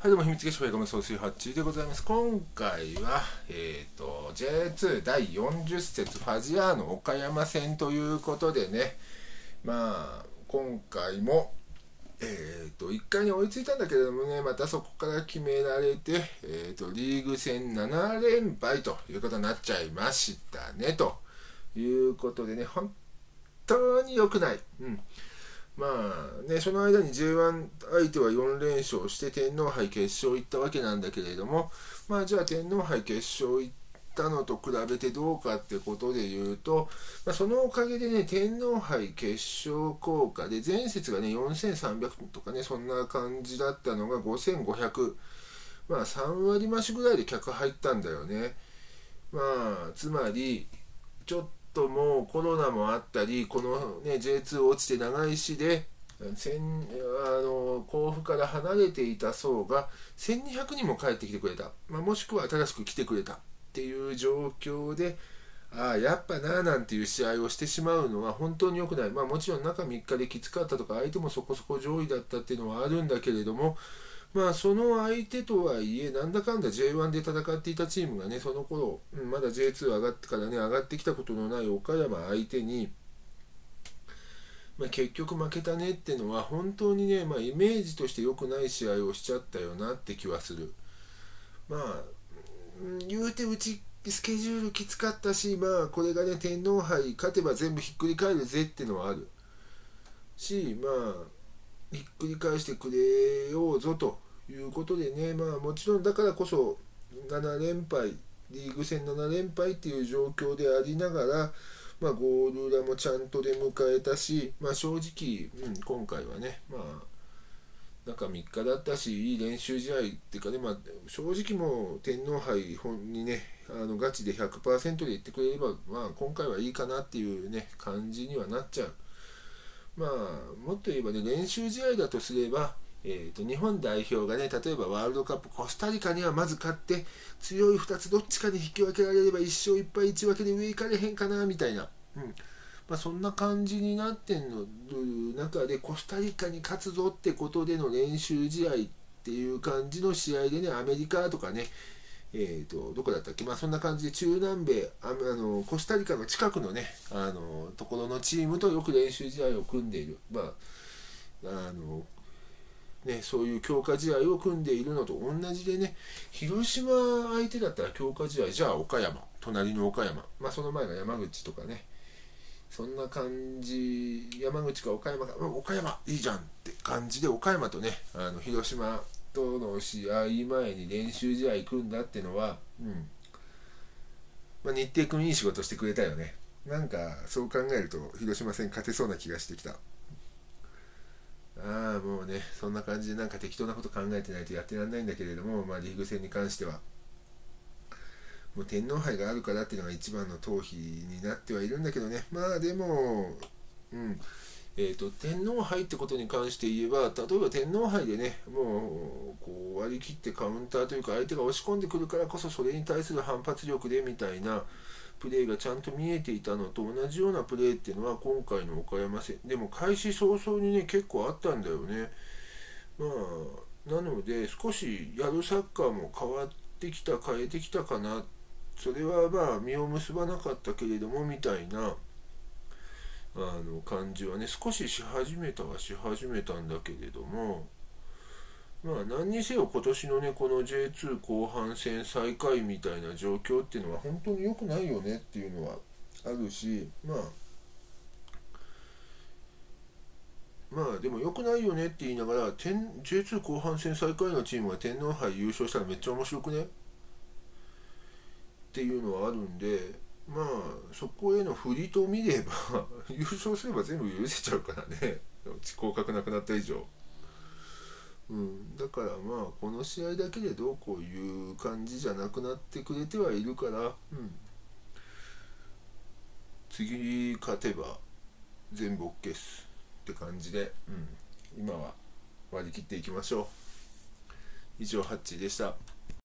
はい、どうも、秘密結晶映画の総水発注でございます。今回は、えっ、ー、と、J2 第40節ファジアーノ岡山戦ということでね、まあ、今回も、えっ、ー、と、1回に追いついたんだけれどもね、またそこから決められて、えっ、ー、と、リーグ戦7連敗ということになっちゃいましたね、ということでね、本当に良くない。うんまあね、その間に J1 相手は4連勝して天皇杯決勝行ったわけなんだけれども、まあ、じゃあ天皇杯決勝行ったのと比べてどうかってことで言うと、まあ、そのおかげでね、天皇杯決勝効果で前節がね、4300とかね、そんな感じだったのが5500、まあ3割増しぐらいで客入ったんだよね。まあ、つまり、ちょっともうコロナもあったりこの、ね、J2 落ちて長いしであの甲府から離れていた層が1200人も帰ってきてくれた、まあ、もしくは新しく来てくれたっていう状況でああやっぱななんていう試合をしてしまうのは本当に良くない、まあ、もちろん中3日できつかったとか相手もそこそこ上位だったっていうのはあるんだけれどもまあその相手とはいえなんだかんだ J1 で戦っていたチームがねその頃、うん、まだ J2 上がってからね上がってきたことのない岡山相手に、まあ、結局負けたねってのは本当にね、まあ、イメージとして良くない試合をしちゃったよなって気はする。まあ言うてうちスケジュールきつかったしまあこれがね天皇杯勝てば全部ひっくり返るぜってのはある。しまあひっくり返してくれようぞということでね、まあ、もちろんだからこそ7連敗リーグ戦7連敗っていう状況でありながら、まあ、ゴール裏もちゃんと出迎えたし、まあ、正直、うん、今回はね、まあ、中3日だったし、いい練習試合っていうかね、まあ、正直もう天皇杯本にね、あのガチで100%で言ってくれれば、まあ、今回はいいかなっていうね、感じにはなっちゃう。まあ、もっと言えばね、練習試合だとすれば、えーと、日本代表がね、例えばワールドカップ、コスタリカにはまず勝って、強い2つどっちかに引き分けられれば1勝1敗1分けで上行かれへんかなみたいな、うん。まあ、そんな感じになってんの中で、コスタリカに勝つぞってことでの練習試合っていう感じの試合でね、アメリカとかね、えーと、どこだったっけ、まあ、そんな感じで中南米あのコスタリカの近くのねあのところのチームとよく練習試合を組んでいる、まああのね、そういう強化試合を組んでいるのと同じでね広島相手だったら強化試合じゃあ岡山隣の岡山、まあ、その前が山口とかね。そんな感じ山口か岡山か、まあ、岡山いいじゃんって感じで岡山とねあの広島との試合前に練習試合行くんだってのは、うん。まあ、日程君いい仕事してくれたよね。なんかそう考えると広島戦勝てそうな気がしてきた。ああもうねそんな感じでなんか適当なこと考えてないとやってらんないんだけれども、まあ、リーグ戦に関しては。もう天皇杯があるからっていうのが一番の逃避になってはいるんだけどね。まあでもうん。えーと、天皇杯ってことに関して言えば例えば天皇杯でねもうこう割り切ってカウンターというか相手が押し込んでくるからこそそれに対する反発力でみたいなプレーがちゃんと見えていたのと同じようなプレーっていうのは今回の岡山戦でも開始早々にね結構あったんだよね。まあ、なので少しやるサッカーも変わってきた変えてきたかなそれはまあ実を結ばなかったけれどもみたいな。あの感じはね少しし始めたはし始めたんだけれどもまあ何にせよ今年のねこの J2 後半戦最下位みたいな状況っていうのは本当に良くないよねっていうのはあるしまあまあでも良くないよねって言いながら J2 後半戦最下位のチームが天皇杯優勝したらめっちゃ面白くね？っていうのはあるんでまあそこへの振りと見れば 優勝すれば全部許せちゃうからね。降格なくなった以上、うん、だからまあこの試合だけでどうこういう感じじゃなくなってくれてはいるから、うん、次勝てば全部 OK っすって感じで、うん、今は割り切っていきましょう。以上ハッチーでした。